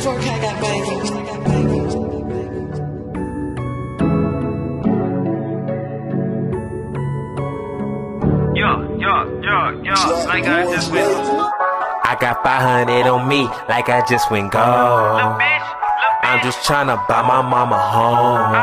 34K got. I got. Yo, yo, yo, yo, like I just went. I got 500 on me, like I just went gold. I'm just tryna buy my mama home.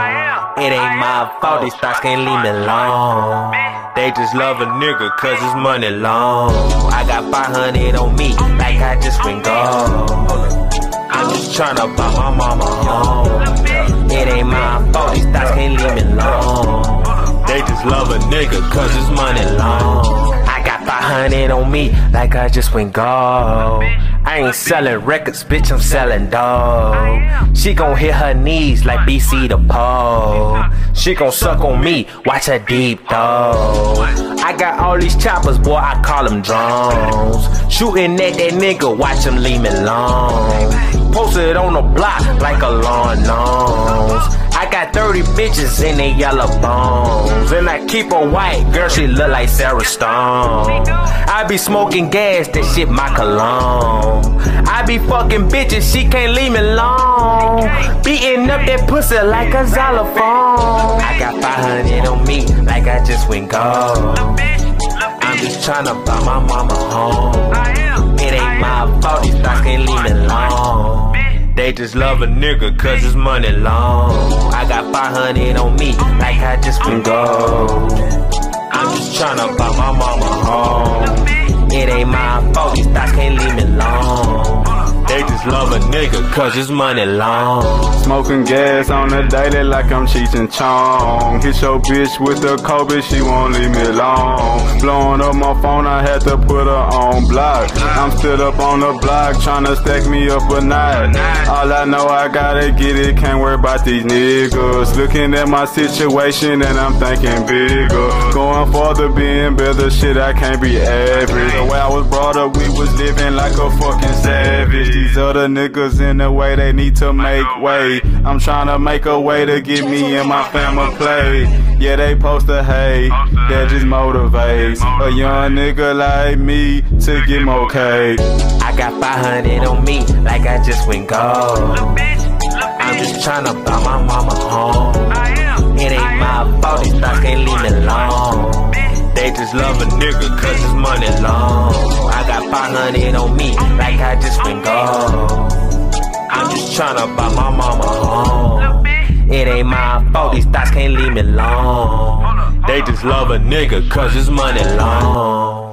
It ain't my fault, these stocks can't leave me alone. They just love a nigga cause it's money long. I got 500 on me, like I just went gold. I'm just tryna buy my mama home. It ain't my fault, these stocks can't leave me alone. They just love a nigga cause it's money long. I 500 on me, like I just went gold. I ain't selling records, bitch, I'm selling dog. She gon' hit her knees like BC the pole. She gon' suck on me, watch her deep dog. I got all these choppers, boy, I call them drones. Shooting at that nigga, watch him leave me alone. Posted on the block like a lawn nose. I got 30 bitches in they yellow bones. And I keep her white, girl, she look like Sharon Stone. I be smoking gas, that shit my cologne. I be fucking bitches, she can't leave me alone. Beating up that pussy like a xylophone. I got 500 on me, like I just went gold. I'm just tryna buy my mama home. It ain't my fault, just love a nigga cause it's money long. I got 500 on me, like I just went gold. I'm just tryna buy my mama home. Love a nigga cause it's money long. Smoking gas on the daily like I'm and Chong. Hit your bitch with the Kobe, she won't leave me alone. Blowing up my phone, I had to put her on block. I'm still up on the block, tryna stack me up a night. All I know, I gotta get it, can't worry about these niggas. Looking at my situation and I'm thinking bigger. Going farther, being better, shit, I can't be average. The way I was brought up, we was living like a fucking savage. These other niggas in the way, they need to make way. I'm trying to make a way to get me and my family play. Yeah, they post a hate, that just motivates a young nigga like me to get more cake. I got 500 on me, like I just went gold. I'm just tryna buy my mama home. It ain't my fault, 500 on me, like I just went gold. I'm just tryna buy my mama home. It ain't my fault, these stocks can't leave me alone. They just love a nigga cause it's money long.